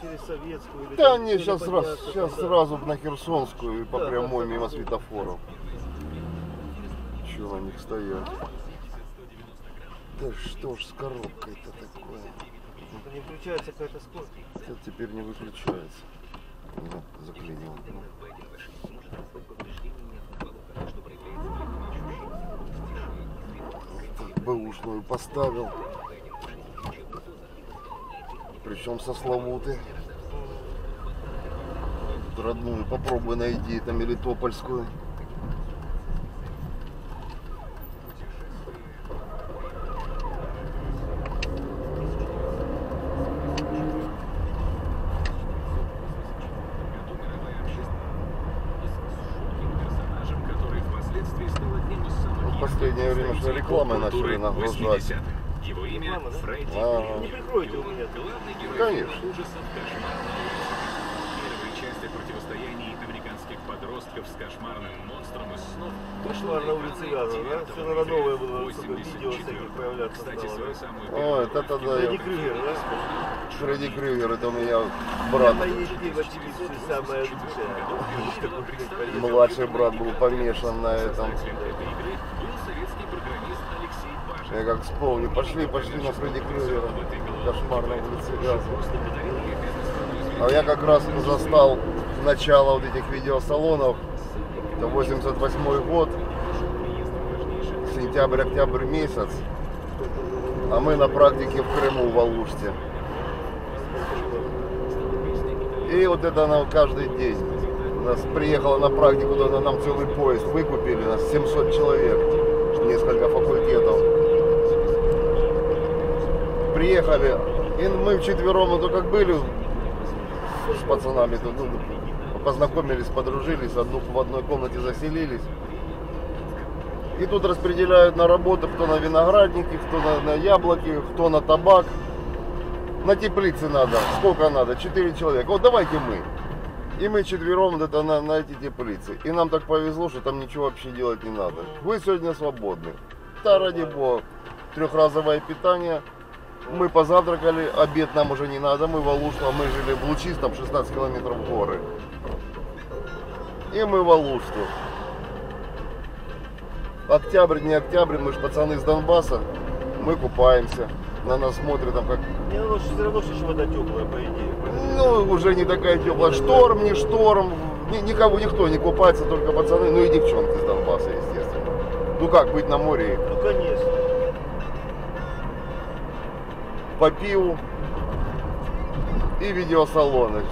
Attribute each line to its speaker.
Speaker 1: через Советскую? Или
Speaker 2: Да
Speaker 1: или
Speaker 2: сейчас, раз, сейчас
Speaker 1: туда?
Speaker 2: сразу на Херсонскую и по
Speaker 1: Да, да,
Speaker 2: прямой
Speaker 1: да.
Speaker 2: мимо светофоров. Че на них стоять? Да что ж с коробкой-то такое?
Speaker 1: Это не включается какая-то скорость.
Speaker 2: Это теперь не выключается. Ну, заклинил. Так, Бэушную поставил. Причем со Славуты. Тут родную попробуй найди, там Мелитопольскую. Ну, в последнее время что рекламой начали нагружать.
Speaker 3: Его имя? Фредди
Speaker 2: Ага.
Speaker 1: Не прикройте у меня.
Speaker 3: Главный герой
Speaker 2: Конечно.
Speaker 3: ужасов «Кошмар на улице». Первая часть о противостоянии американских подростков с кошмарным монстром из снов.
Speaker 1: Кошмар на улице Газа, да? Все наверное, новое было, видео всяких появляться
Speaker 3: Кстати,
Speaker 1: стало,
Speaker 3: свою самую
Speaker 2: О,
Speaker 3: первую
Speaker 2: это тогда
Speaker 1: Фредди
Speaker 2: я...
Speaker 1: Крюгер, да?
Speaker 2: Фредди Крюгер, это у меня брат.
Speaker 1: Самая лучшая.
Speaker 2: Младший брат был помешан на этом.
Speaker 3: Бажин.
Speaker 2: Я как вспомню, пошли, пошли на Фредди Крюгера. Кошмар на улице Газа. А я как раз застал начало вот этих видеосалонов. Это 88 год, сентябрь-октябрь месяц. А мы на практике в Крыму, в Алуште. И вот это нам каждый день. Нас приехало на практику, туда нам целый поезд выкупили, нас 700 человек, несколько факультетов. Приехали, и мы вчетвером, ну, как были с пацанами, то, ну, познакомились, подружились, одну, в одной комнате заселились. И тут распределяют на работу, кто на виноградники, кто на, на яблоки, кто на табак. На теплице надо. Сколько надо? Четыре человека. Вот давайте мы. И мы четвером это на, на эти теплицы. И нам так повезло, что там ничего вообще делать не надо. Вы сегодня свободны. Да, ради бога. Трехразовое питание. Мы позавтракали, обед нам уже не надо. Мы в Алушно, мы жили в Лучистом, 16 километров горы. И мы в Алушту. Октябрь, не октябрь, мы же пацаны из Донбасса. Мы купаемся. На нас смотрят там как
Speaker 1: Не, ну все равно, что вода теплая, по идее.
Speaker 2: ну, уже не такая теплая. Шторм, не шторм. Ни- никого, никто не купается, только пацаны, ну и девчонки из Донбасса, естественно. Ну как быть на море?
Speaker 1: Ну, конечно.
Speaker 2: По пиву и видеосалоны.